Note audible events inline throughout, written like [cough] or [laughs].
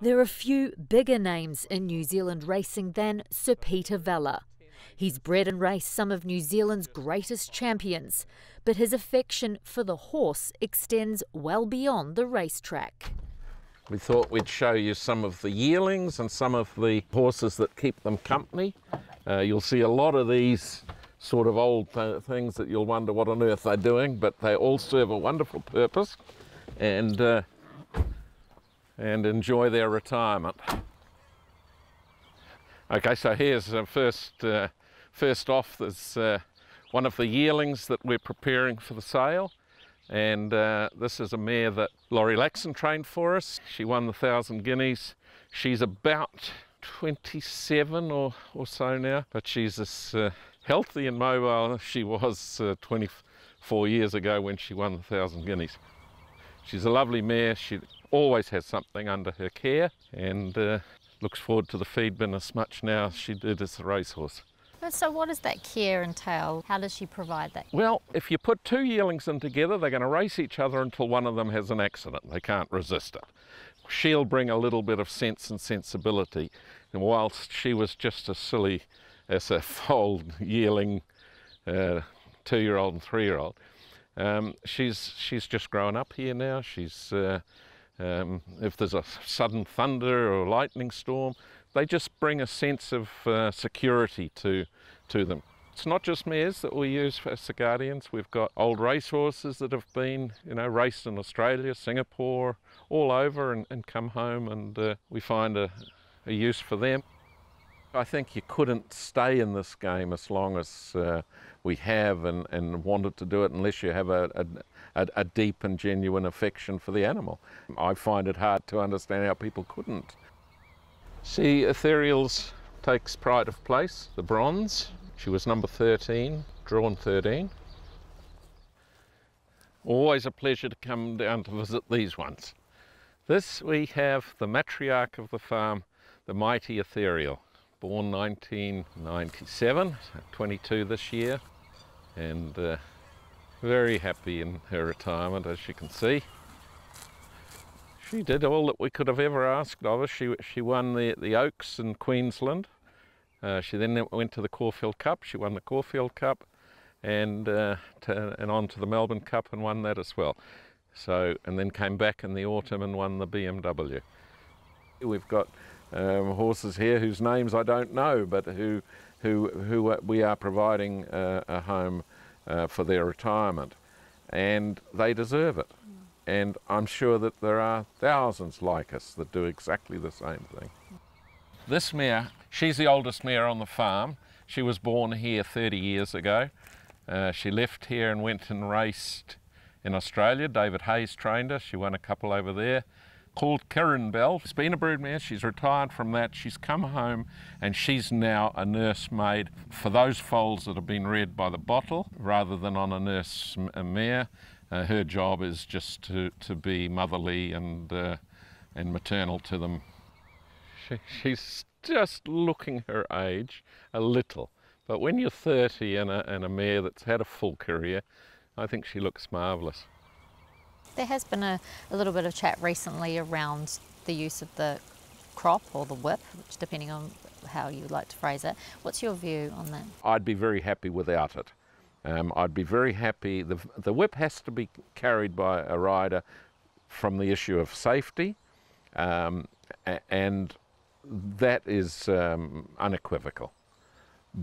There are few bigger names in New Zealand racing than Sir Peter Vela. He's bred and raced some of New Zealand's greatest champions, but his affection for the horse extends well beyond the racetrack. We thought we'd show you some of the yearlings and some of the horses that keep them company. Uh, you'll see a lot of these sort of old th things that you'll wonder what on earth they're doing, but they all serve a wonderful purpose and, uh, and enjoy their retirement. Okay, so here's uh, first, uh, first off, there's uh, one of the yearlings that we're preparing for the sale. And uh, this is a mare that Laurie Laxon trained for us. She won the Thousand Guineas. She's about 27 or, or so now, but she's as uh, healthy and mobile as she was uh, 24 years ago when she won the Thousand Guineas. She's a lovely mare. She always has something under her care and uh, looks forward to the feed bin as much now as she did as a racehorse. So what does that care entail? How does she provide that? Well, if you put two yearlings in together, they're going to race each other until one of them has an accident. They can't resist it. She'll bring a little bit of sense and sensibility. And whilst she was just as silly as a [laughs] foal yearling, uh, two-year-old and three-year-old, um, she's she's just grown up here now. She's uh, um, if there's a sudden thunder or lightning storm, they just bring a sense of uh, security to, to them. It's not just mares that we use as the guardians. We've got old racehorses that have been, you know, raced in Australia, Singapore, all over and, and come home and uh, we find a, a, use for them. I think you couldn't stay in this game as long as uh, we have and, and wanted to do it unless you have a, a, a deep and genuine affection for the animal. I find it hard to understand how people couldn't. See, Ethereals takes pride of place, the bronze. She was number 13, drawn 13. Always a pleasure to come down to visit these ones. This we have the matriarch of the farm, the mighty Ethereal, born 1997, 22 this year, and uh, very happy in her retirement as you can see. She did all that we could have ever asked of her. She, she won the, the Oaks in Queensland. Uh, she then went to the Caulfield Cup. She won the Caulfield Cup and, uh, to, and on to the Melbourne Cup and won that as well. So, and then came back in the autumn and won the BMW. We've got um, horses here whose names I don't know, but who, who, who we are providing uh, a home uh, for their retirement. And they deserve it. And I'm sure that there are thousands like us that do exactly the same thing. This mare, she's the oldest mare on the farm. She was born here 30 years ago. Uh, she left here and went and raced in Australia. David Hayes trained her. She won a couple over there. Called Karen Bell. She's been a broodmare. She's retired from that. She's come home and she's now a nursemaid for those foals that have been reared by the bottle rather than on a nurse mare. Uh, her job is just to, to be motherly and, uh, and maternal to them. She, she's just looking her age a little, but when you're 30 and a, and a mare that's had a full career, I think she looks marvellous. There has been a, a little bit of chat recently around the use of the crop or the whip, which depending on how you like to phrase it. What's your view on that? I'd be very happy without it. Um, I'd be very happy. The, the whip has to be carried by a rider from the issue of safety, um, and that is um, unequivocal.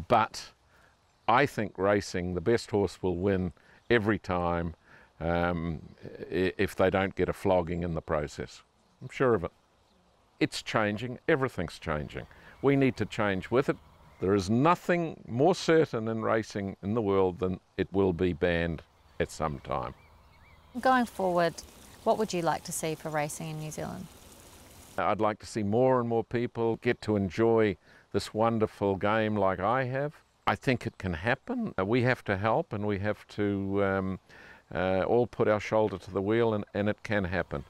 But I think racing, the best horse will win every time um, if they don't get a flogging in the process. I'm sure of it. It's changing, everything's changing. We need to change with it. There is nothing more certain in racing in the world than it will be banned at some time. Going forward, what would you like to see for racing in New Zealand? I'd like to see more and more people get to enjoy this wonderful game like I have. I think it can happen. Uh, we have to help and we have to um, Uh, all put our shoulder to the wheel and, and it can happen.